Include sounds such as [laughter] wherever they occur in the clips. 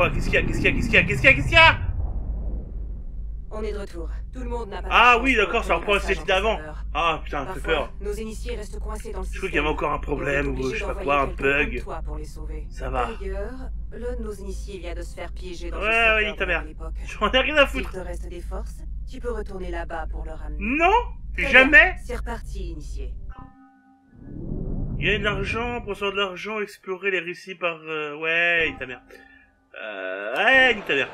Quoi? Qu'est-ce qu'il y a? Qu'est-ce qu'il y a? Qu'est-ce qu'il y a? Qu'est-ce qu'il y a? Qu'est-ce qu'il y a? On est de retour. Tout le monde n'a pas. de Ah oui, d'accord, ça reprend un ce passage d'avant. Ah putain, ça fait peur. nos initiés restent coincés dans le Je crois qu'il y avait encore un problème ou je sais pas quoi, un bug. comme toi pour les sauver. Ça va. D'ailleurs, l'un de nos initiés vient de se faire piéger dans Ouais, ouais, ta mère. J'en ai rien à S'il foutre. te reste des forces, tu peux retourner là-bas pour le ramener. Non Jamais C'est reparti, initié. Gagner de l'argent, pour de l'argent, explorer les récits par... euh, ouais, ta mère. Euh, ouais, nique ta mère.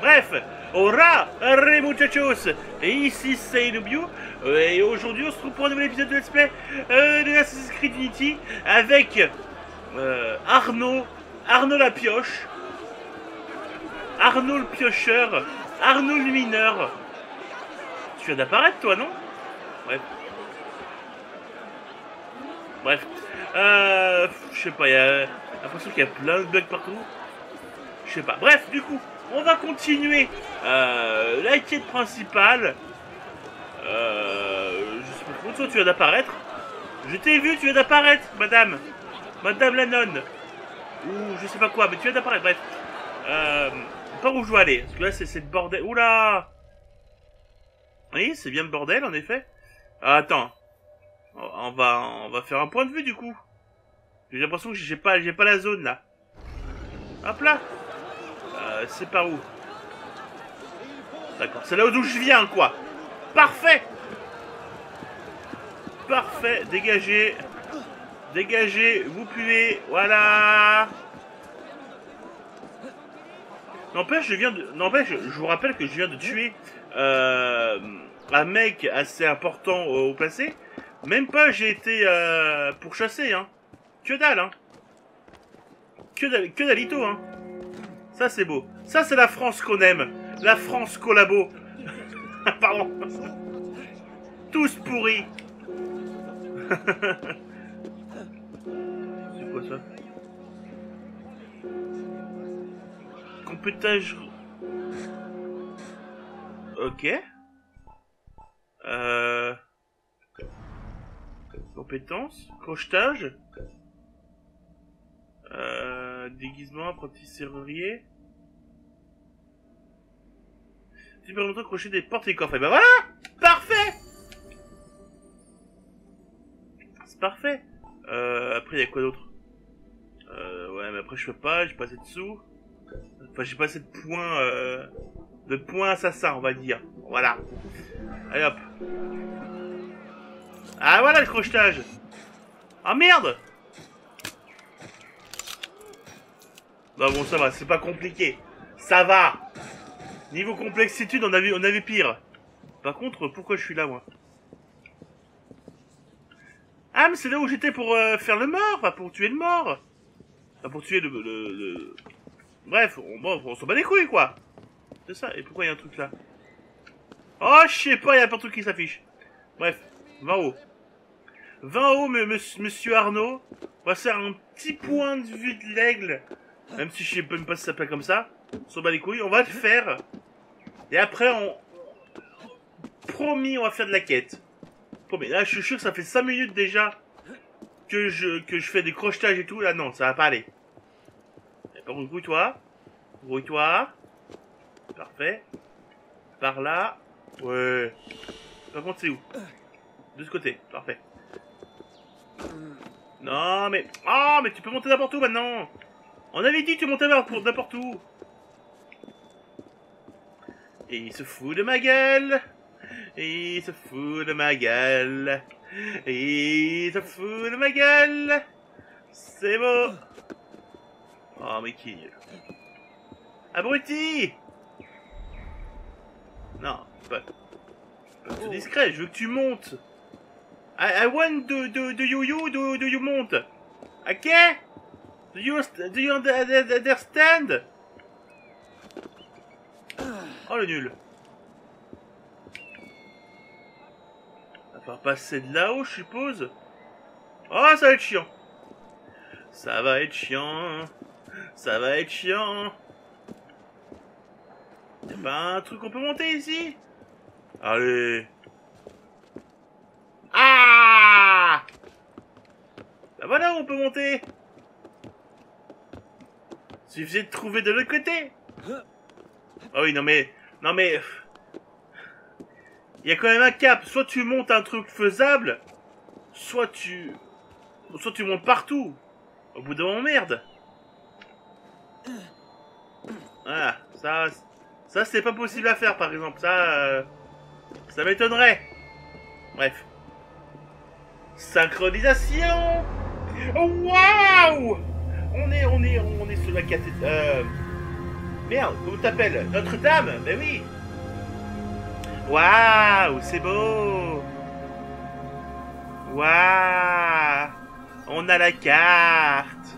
Bref, Ora, re muchachos, ici c'est Inubio, et aujourd'hui on se retrouve pour un nouvel épisode de Let's euh, de Assassin's Creed Unity avec euh, Arnaud, Arnaud la pioche, Arnaud le piocheur, Arnaud le mineur. Tu viens d'apparaître toi, non? Bref. Bref. Euh, je sais pas, il y a l'impression qu'il y a plein de bugs partout. Pas. Bref, du coup, on va continuer euh, la quête principale. Euh, je sais pas toi tu viens d'apparaître. Je t'ai vu, tu viens d'apparaître, madame. Madame la nonne. Ou je sais pas quoi, mais tu viens d'apparaître, bref. Euh, par où je dois aller? Parce que là, c'est le bordel. Oula Oui, c'est bien le bordel, en effet. Ah, attends. On va, faire un point de vue, du coup. J'ai l'impression que j'ai pas, j'ai pas la zone, là. Hop là C'est par où D'accord, c'est là d'où je viens, quoi. Parfait Parfait, dégagez. Dégagez, vous puez, voilà N'empêche, je viens de... N'empêche, je vous rappelle que je viens de tuer euh, un mec assez important au, passé. Même pas j'ai été euh, pourchassé, hein. Que dalle, hein. Que dalle, que hein. Ça, c'est beau. Ça, c'est la France qu'on aime. La France collabo. [laughs] Pardon. Tous pourris. [laughs] c'est quoi ça Compétage... Ok. Euh... Compétences, crochetage, euh, déguisement, apprenti serrurier. Tu peux remonter crocher des portes et des coffres. Et ben voilà Parfait C'est parfait. Euh, après, il y a quoi d'autre euh, Ouais, mais après, je peux pas, j'ai pas assez de sous. Enfin, j'ai pas assez de points, euh, de points assassins, on va dire. Voilà. Allez hop. Ah voilà le crochetage Ah merde Non bon ça va, c'est pas compliqué. Ça va Niveau complexitude, on avait, on avait pire. Par contre, pourquoi je suis là moi Ah mais c'est là où j'étais pour euh, faire le mort, enfin pour tuer le mort Enfin pour tuer le... le. Bref, on, bon, on s'en bat les couilles quoi C'est ça, et pourquoi il y a un truc là Oh je sais pas, il y a de truc qui s'affiche. Bref, 20 haut. 20 haut, mais monsieur, monsieur Arnaud. On va faire un petit point de vue de l'aigle. Même si je sais même pas si ça s'appelle comme ça. On s'en bat les couilles. On va le faire. Et après, on... Promis, on va faire de la quête. Promis. Là, je suis sûr que ça fait 5 minutes déjà que je, que je fais des crocetages et tout. Là, non, ça va pas aller. Par contre, grouille-toi. Grouille-toi. Parfait. Par là. Ouais. Par contre, c'est où? De ce côté. Parfait. Non, mais... Ah, mais tu peux monter n'importe où maintenant On avait dit que tu montais n'importe où Et il se fout de ma gueule. Et il se fout de ma gueule. Et il se fout de ma gueule. C'est beau. Oh, mais qui est nul Abruti! Non, pas... C'est discret, je veux que tu montes. I, I want do do do you you do do you monte? Ok? Do you do you understand? Oh le nul. Va falloir passer de là-haut, je suppose. Oh, ça va être chiant. Ça va être chiant. Ça va être chiant. Y'a pas un truc qu'on peut monter ici? Allez. Ah Bah voilà, on peut monter Suffisait de trouver de l'autre côté. Ah oui, non mais... Non mais... Il y a quand même un cap. Soit tu montes un truc faisable, soit tu... Soit tu montes partout. Au bout d'un moment, merde. Voilà, ça... Ça, c'est pas possible à faire, par exemple. Ça... euh, ça m'étonnerait. Bref. Synchronisation Waouh On est, on est, on est sur la cathédrale... Euh... Merde, comment t'appelles Notre-Dame Ben oui Waouh C'est beau Waouh On a la carte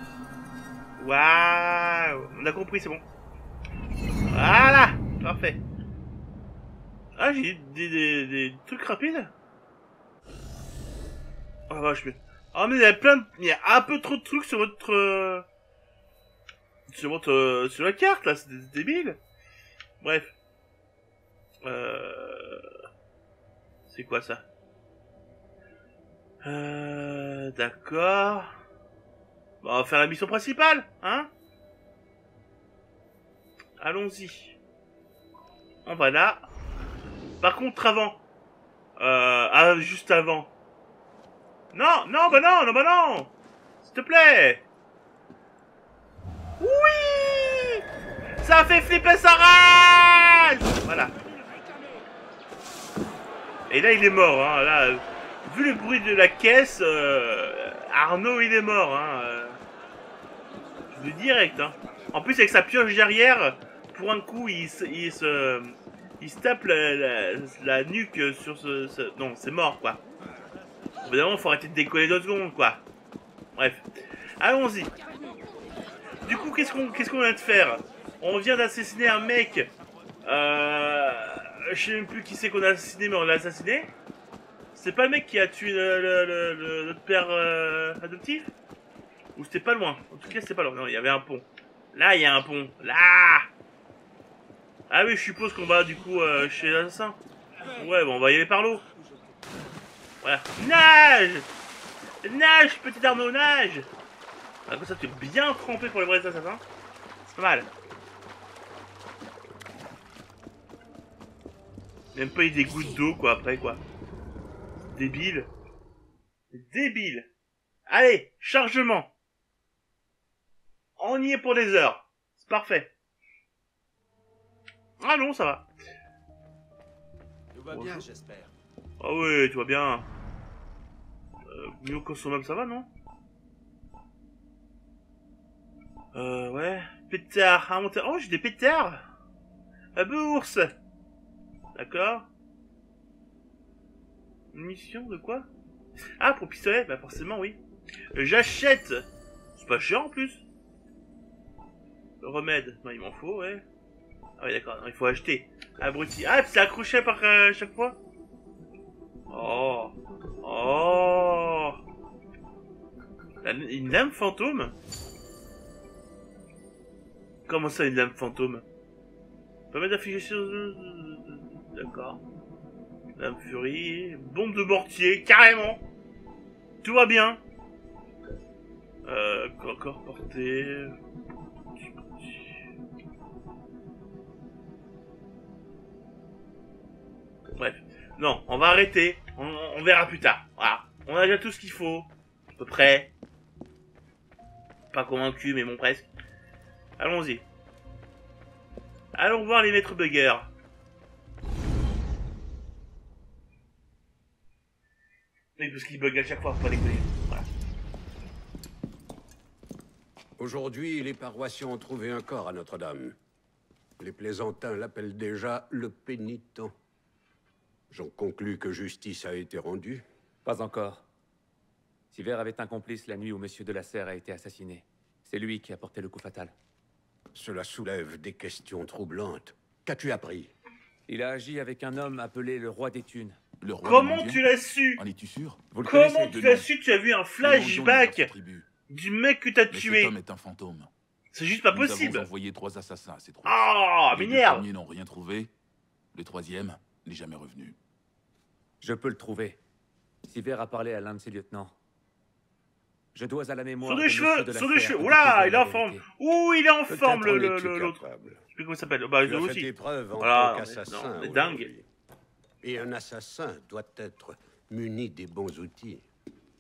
Waouh On a compris, c'est bon. Voilà Parfait. Ah, j'ai des, des, des trucs rapides Oh vache, mais... Ah, mais il y a plein de... Il y a un peu trop de trucs sur votre... euh, Sur la carte, là, c'est débile. Bref. Euh... C'est quoi, ça Euh... D'accord. On va faire la mission principale, hein Allons-y. On va là. Par contre, avant. Euh... Ah, juste avant. Non, non, bah non, non, bah non S'il te plaît Oui Ça fait flipper sa Voilà. Et là, il est mort, hein. Là, vu le bruit de la caisse, euh, Arnaud, il est mort, hein. euh. Je dis direct, hein. En plus, avec sa pioche derrière, pour un coup, il se... Il se, tape la, nuque sur ce... ce- Non, c'est mort, quoi. Évidemment, faut arrêter de décoller deux secondes, quoi. Bref. Allons-y. Qu'est-ce qu'on vient de faire On vient d'assassiner un mec. Euh... Je sais même plus qui c'est qu'on a assassiné, mais on l'a assassiné. C'est pas le mec qui a tué notre père euh, adoptif Ou c'était pas loin En tout cas, c'était pas loin. Non, il y avait un pont. Là, il y a un pont. Là Ah oui, je suppose qu'on va du coup euh, chez l'assassin. Ouais, bon, on va y aller par l'eau. Voilà. Nage Nage, petit Arnaud, nage Ah, comme ça, tu es bien trempé pour les vrais assassins. C'est pas mal. Même pas eu des gouttes d'eau, quoi, après, quoi. Débile. Débile. Allez, chargement. On y est pour des heures. C'est parfait. Ah non, ça va. Tout va bien, j'espère. Ah ouais, tu vois bien. Euh, mieux consommable, ça va, non? Euh, ouais. Pétard, un monteur. Oh, j'ai des pétards La bourse D'accord. Mission de quoi? Ah, pour pistolet Bah forcément, oui. Euh, J'achète C'est pas cher en plus. Remède, non, il m'en faut, ouais. Ah oui, d'accord, il faut acheter. Abruti. Ah, c'est accroché par euh, chaque fois? Oh Oh Une lame fantôme? Comment ça, une lame fantôme Permet d'afficher sur... D'accord. Lame furie... Bombe de mortier, carrément Tout va bien Euh... Corps porté... Bref. Non, on va arrêter. On, on verra plus tard. Voilà. On a déjà tout ce qu'il faut. À peu près. Pas convaincu, mais bon, presque. Allons-y. Allons voir les maîtres buggers. Oui, parce qu'ils bug à chaque fois, faut pas déconner. Voilà. Aujourd'hui, les paroissiens ont trouvé un corps à Notre-Dame. Les plaisantins l'appellent déjà le pénitent. J'en conclus que justice a été rendue. Pas encore. Siver avait un complice la nuit où Monsieur de la Serre a été assassiné. C'est lui qui a porté le coup fatal. Cela soulève des questions troublantes. Qu'as-tu appris? Il a agi avec un homme appelé le roi des thunes. Le roi Comment tu l'as su? En es-tu sûr? Vous le Comment tu l'as su Tu as vu un flashback du mec que t'as Mais cet tué. homme est un fantôme. C'est juste pas Nous possible. avons envoyé trois assassins à ces trois. Ah, les deux m'énerve. premiers n'ont rien trouvé. Le troisième n'est jamais revenu. Je peux le trouver. Siver a parlé à l'un de ses lieutenants. Je dois à la mémoire. Sur de des cheveux, de sur des cheveux. Oula, il est en forme. Ouh, il est en forme, le, l'autre. Je sais plus comment il s'appelle. Bah, fait aussi. Voilà, tant mais qu'assassin. non, c'est dingue. Et un assassin doit être muni des bons outils.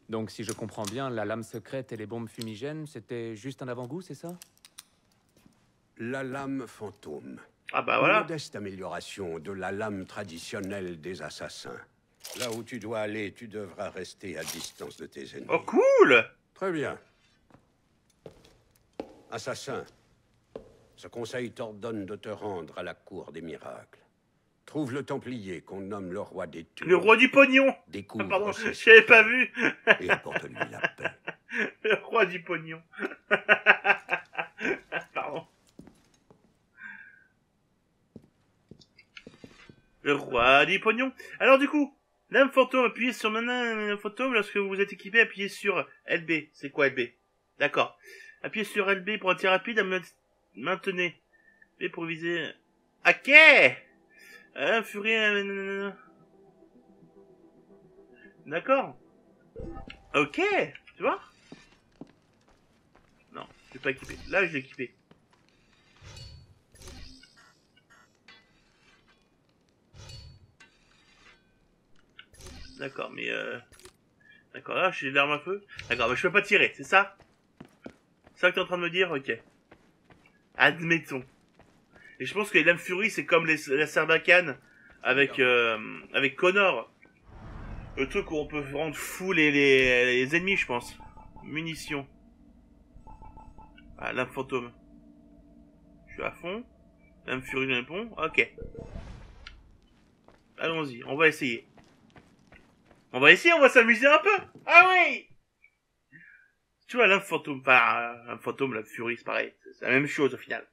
Donc, si je comprends bien, la lame secrète et les bombes fumigènes, c'était juste un avant-goût, c'est ça? La lame fantôme. Ah bah Une voilà. modeste amélioration de la lame traditionnelle des assassins. Là où tu dois aller, tu devras rester à distance de tes ennemis. Oh, cool Très bien. Assassin, ce conseil t'ordonne de te rendre à la cour des miracles. Trouve le Templier qu'on nomme le roi des tueurs. Le roi du pognon Ah, Découvre Pardon, ses je l'avais pas vu Et apporte-lui la paix. [laughs] Le roi du pognon. [laughs] Pardon. Le roi du pognon. Alors du coup, lame fantôme, appuyez sur lame fantôme lorsque vous êtes équipé, appuyez sur LB. C'est quoi LB D'accord. Appuyez sur LB pour un tir rapide, maintenez. B pour viser. Ok Un furie... D'accord. Ok, tu vois? Non, je l'ai pas équipé. Là, je l'ai équipé. D'accord, mais euh... D'accord, là, j'ai l'arme à feu. D'accord, mais je peux pas tirer, c'est ça? C'est ça que t'es en train de me dire? Ok. Admettons. Et je pense que les lames furie, c'est comme les, la Sarbacane avec, euh, avec Connor. Le truc où on peut rendre fou les, les, les ennemis, je pense. Munitions. Ah, lame fantôme. Je suis à fond. Lame furie dans le pont. Ok. Allons-y, on va essayer. On va essayer, on va s'amuser un peu. Ah oui Tu vois, lame fantôme, enfin, euh, lame fantôme, lame furie, c'est pareil. C'est la même chose au final.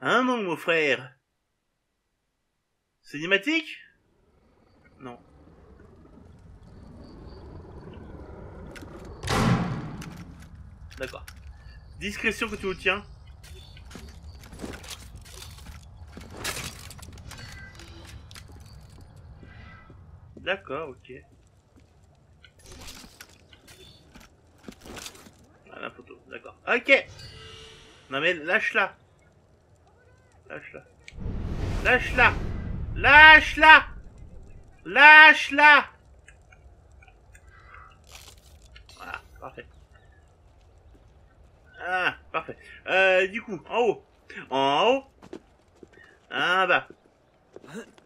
Hein, non, mon frère? Cinématique? Non. D'accord. Discrétion que tu le tiens. D'accord, ok. Ah, la photo, d'accord. Ok Non mais lâche-la Lâche-la. Lâche-la Lâche-la Lâche-la Voilà, parfait. Ah, parfait. Euh, du coup, en haut. En haut. Ah bah.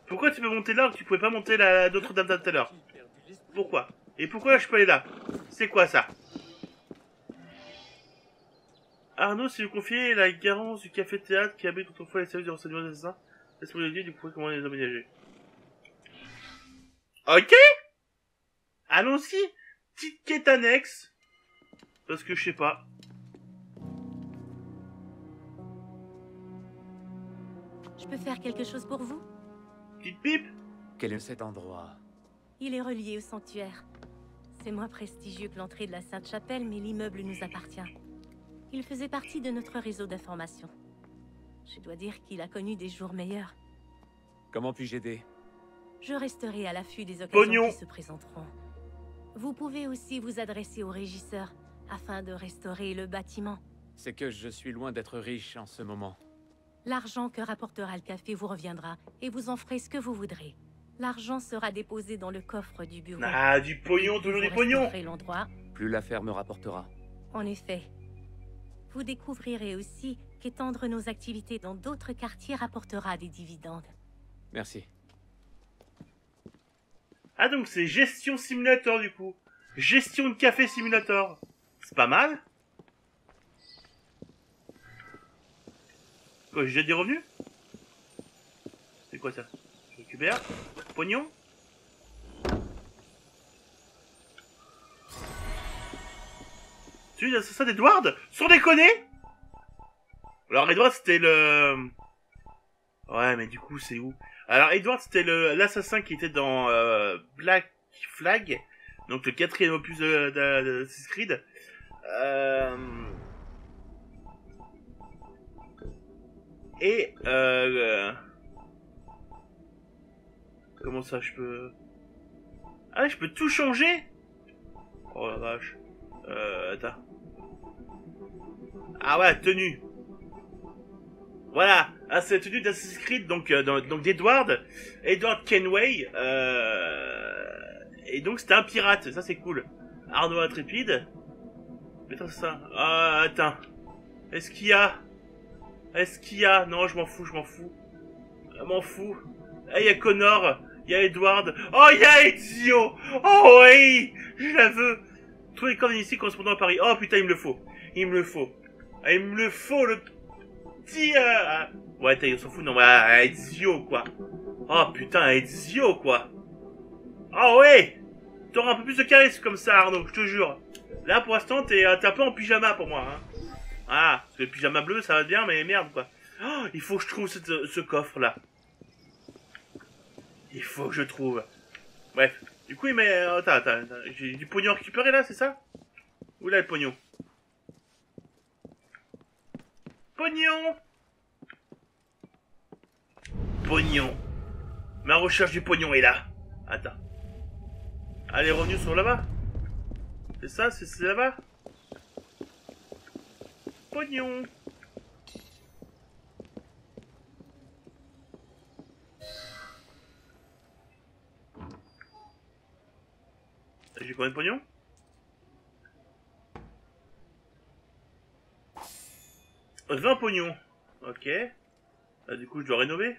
Pourquoi tu peux monter là que tu pouvais pas monter la d'autres dame tout à l'heure? Pourquoi? Et pourquoi je peux aller là? C'est quoi ça? Arnaud, si vous confiez la garance du café-théâtre qui abrite autrefois les services de renseignement des assassins, laisse-moi le dire du coup comment les aménager. Ok! Allons-y! Petite quête annexe. Parce que je sais pas. Je peux faire quelque chose pour vous? Petite pipe Quel est cet endroit? Il est relié au sanctuaire. C'est moins prestigieux que l'entrée de la Sainte-Chapelle, mais l'immeuble nous appartient. Il faisait partie de notre réseau d'information. Je dois dire qu'il a connu des jours meilleurs. Comment puis-je aider? Je resterai à l'affût des occasions Pognon. qui se présenteront. Vous pouvez aussi vous adresser au régisseur afin de restaurer le bâtiment. C'est que je suis loin d'être riche en ce moment. L'argent que rapportera le café vous reviendra et vous en ferez ce que vous voudrez. L'argent sera déposé dans le coffre du bureau. Ah, du pognon, toujours du pognon l'endroit. Plus l'affaire me rapportera. En effet. Vous découvrirez aussi qu'étendre nos activités dans d'autres quartiers rapportera des dividendes. Merci. Ah donc c'est gestion simulator du coup. Gestion de café simulator. C'est pas mal. Quoi, j'ai des revenus C'est quoi ça Je récupère Pognon c'est ça d'Edward Sans déconner Alors Edward c'était le... Ouais mais du coup c'est où Alors Edward c'était l'assassin qui était dans euh, Black Flag, donc le quatrième opus de, de, Creed. Euh... Et euh... Comment ça, je peux... Ah, je peux tout changer? Oh la vache. Euh, attends. Ah ouais, tenue. Voilà, ah, c'est la tenue d'Assassin's Creed, donc, euh, donc d'Edward. Edward Kenway. Euh... Et donc c'était un pirate, ça c'est cool. Arnaud Intrépide. Mettons ça. Ah, attends. Est-ce qu'il y a... Est-ce qu'il y a... Non, je m'en fous, je m'en fous. Je m'en fous. Eh, il y a Connor. Il y a Edward. Oh, il y a Ezio. Oh oui, je la veux. Tous les coordonnées ici correspondant à Paris. Oh putain, il me le faut. Il me le faut. Ah, il me le faut, le petit... euh, ah. Ouais, t'as- on s'en fout. Non, ouais, Ezio, quoi. Oh putain, Ezio, quoi. Oh ouais T'auras un peu plus de charisme comme ça, Arnaud, je te jure. Là, pour l'instant, t'es euh, t'es un peu en pyjama pour moi. Hein. Ah, le pyjama bleu, ça va bien, mais merde, quoi. Oh, il faut que je trouve ce coffre-là. Il faut que je trouve. Bref. Du coup, il met... euh, Attends, attends, attends. J'ai du pognon à récupérer, là, c'est ça? Où là, le pognon? Pognon Pognon. Ma recherche du pognon est là. Attends. Ah, les revenus sont là-bas C'est ça c'est là-bas? Pognon. J'ai combien de pognon? Euh, 20 pognons. Ok. Ah, du coup, je dois rénover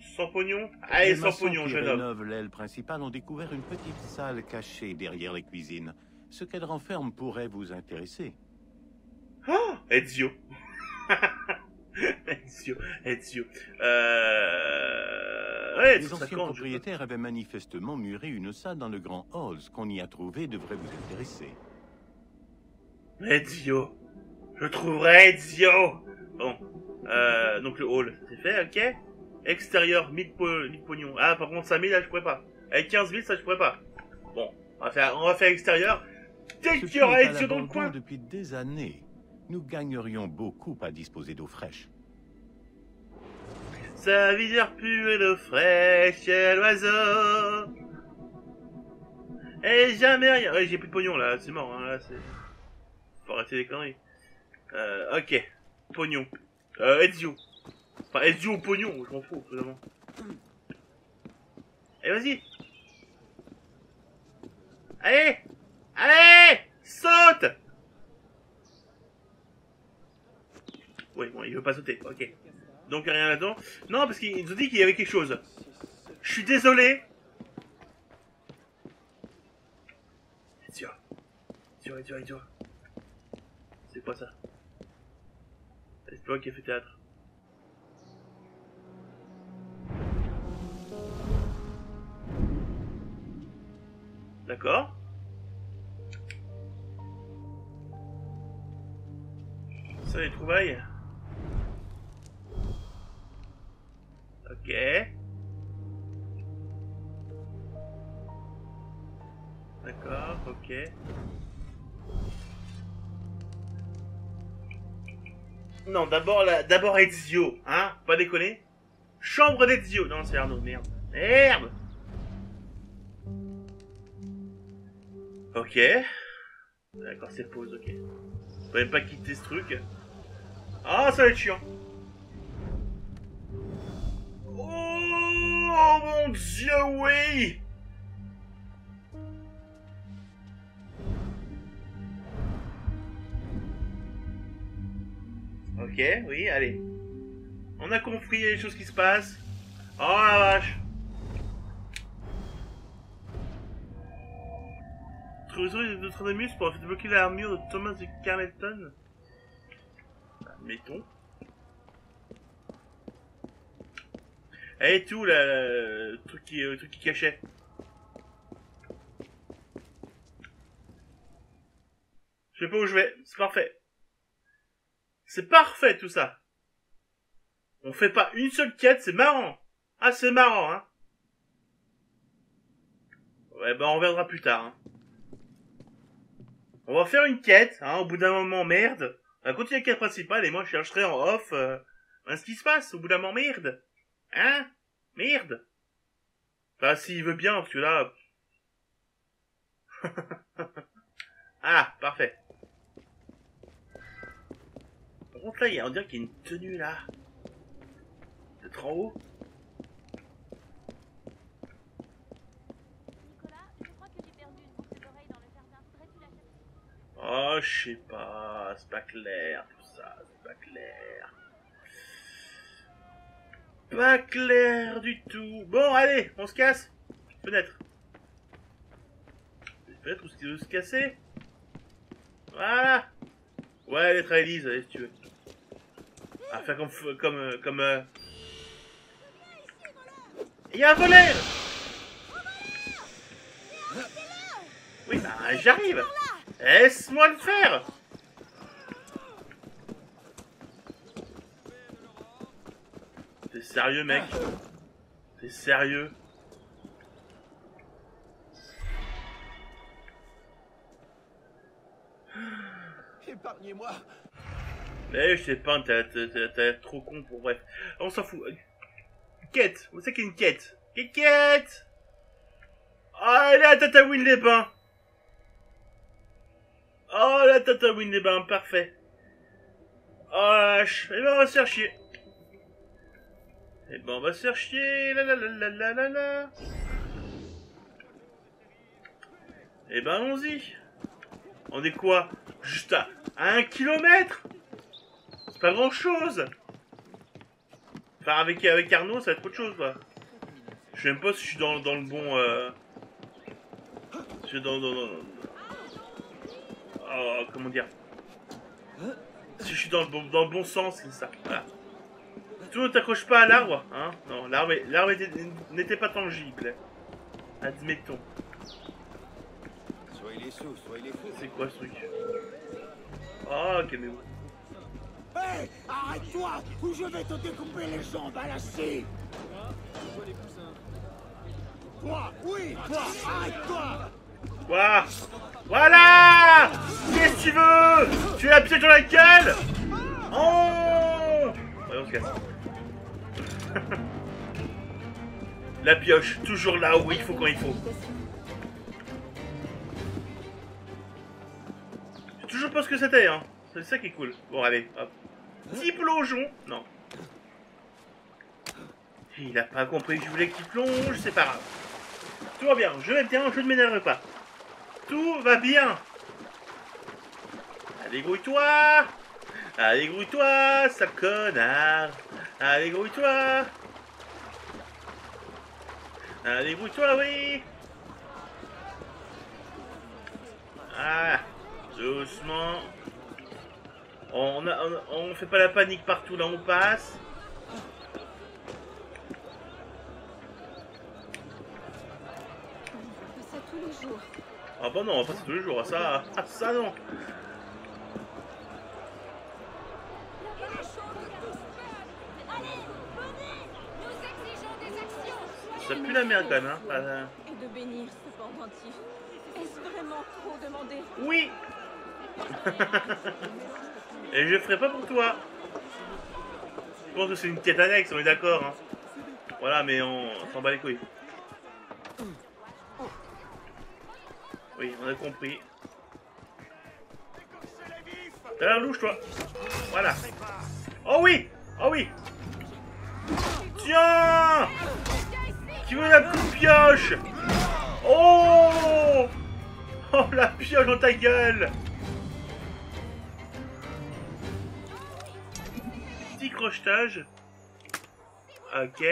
100 pognons Allez, Les 100 maçons pognons, qui jeune homme. l'aile principale ont découvert une petite salle cachée derrière les cuisines. Ce qu'elle renferme pourrait vous intéresser. Oh Ezio. [laughs] Ezio, Ezio. Euh... Ouais, Les anciens compte, propriétaires avaient manifestement muré une salle dans le grand hall. Ce qu'on y a trouvé devrait vous intéresser. Ezio. Je trouverai Ezio. Bon. Euh, donc le hall, c'est fait, ok. Extérieur, 1000 po 1000 pognons. Ah, par contre, 5000, là, je pourrais pas. Avec 15 000, ça, je pourrais pas. Bon, on va faire, on va faire extérieur. Dès qu'il qui y aura Ezio dans le coin. depuis des années. Nous gagnerions beaucoup à disposer d'eau fraîche. Sa visière pure et de fraîche, l'oiseau. Et jamais rien. Ouais, j'ai plus de pognon là, c'est mort. Hein, là, c'est... Faut arrêter les conneries. Euh, ok. Pognon. Euh, Ezio. Enfin, Ezio ou pognon, je m'en fous, vraiment. Et vas-y. Allez Allez Saute Oui, bon, il veut pas sauter, ok. Donc rien là-dedans. Non, parce qu'ils nous dit qu'il y avait quelque chose. Je suis désolé. Ezio, Ezio, Ezio. C'est quoi ça C'est toi qui as fait théâtre. D'accord. Les trouvailles. Ok. D'accord, ok. Non, d'abord la... d'abord Ezio, hein Pas déconner. Chambre d'Ezio. Non, c'est Arnaud, merde. Merde Ok. D'accord, c'est pause, ok. Faut même pas quitter ce truc. Ah, ça va être chiant. Oh mon dieu, oui Ok, oui, allez. On a compris les choses qui se passent. Oh la vache Trouver de Tronomus pour débloquer l'armure de Thomas de Carleton. Mettons. Et tout, là, là, le truc qui, truc qui cachait. Je sais pas où je vais, c'est parfait. C'est parfait tout ça. On fait pas une seule quête, c'est marrant. Ah, c'est marrant, hein. Ouais, bah on reviendra plus tard. Hein. On va faire une quête, hein, au bout d'un moment, merde. Continuer la quête principale et moi je chercherai en off euh, Hein, ce qui se passe au bout d'un moment, merde Hein? Merde Enfin, s'il veut bien, parce que là... [laughs] ah, parfait. Par contre, là, il y a- on dirait qu'il y a une tenue, là. Peut-être en haut Nicolas, je crois que j'ai perdu une boucle d'oreille dans le jardin. Voudrais-tu la chercher Oh, je sais pas, c'est pas clair tout ça, c'est pas clair. Pas clair du tout. Bon, allez, on se casse. Fenêtre. Fenêtre où se, où se casser? Voilà. Ouais, lettre à Elise, allez, si tu veux. Ah, faire comme... comme... euh, comme... euh. Il y a un volet Oui, bah, j'arrive Laisse-moi le faire. T'es sérieux, mec. T'es sérieux. Épargnez-moi. Eh, je sais pas, l'air trop con pour... Bref, on s'en fout. Quête. Vous savez qu'il y a une quête. Quête Ah, elle est à Tatooine les bains Oh, la Tatooine les bains, parfait. Oh, la. Eh ben, on va se faire chier. Eh ben, on va se faire chier. La la la la la la. Eh ben, allons-y. On est quoi? Juste à, à un kilomètre? C'est pas grand-chose Enfin, avec, avec Arnaud, ça va être autre chose, quoi. Je sais même pas si je suis dans, dans le bon... Euh... Je suis dans... dans, dans- Oh, comment dire Si je suis dans le bon, dans le bon sens, c'est ça. Voilà. Tout ne t'accroche pas à l'arbre, hein Non, l'arbre est- l'arbre était- n'était pas tangible. Admettons. Soyez les sous, soyez les fous. C'est quoi ce truc? Oh, calmez-vous. Hé Arrête-toi ou je vais te découper les jambes à la scie Toi Oui, toi Arrête-toi Quoi? Voilà Qu'est-ce que tu veux Tu as pied sur la gueule Oh Ouais, on. [laughs] La pioche, toujours là où il faut quand il faut. Toujours pas ce que c'était, hein. C'est ça qui est cool. Bon, allez, hop. Petit plongeon Non. Il a pas compris que je voulais qu'il plonge, c'est pas grave. Tout va bien, je vais bien, je ne m'énerve pas. Tout va bien. Allez, grouille-toi. Allez, grouille-toi, sale connard. Allez, grouille-toi. Allez, grouille-toi, oui. Ah, doucement. On, fait pas la panique partout, là on passe. On fait ça tous les jours. Ah bah non, on va passer tous les jours, ça, ah, ça non. Ça pue la merde quand même, hein. Et de bénir ce pendentif. Est-ce vraiment trop demandé? Oui Et je ferai pas pour toi. Je pense que c'est une quête annexe, on est d'accord. Hein. Voilà, mais on s'en bat les couilles. Oui, on a compris. T'as l'air louche, toi. Voilà. Oh oui Oh oui Tiens Qui veut la coupe pioche? Oh Oh la pioche dans ta gueule Petit crochetage. Ok.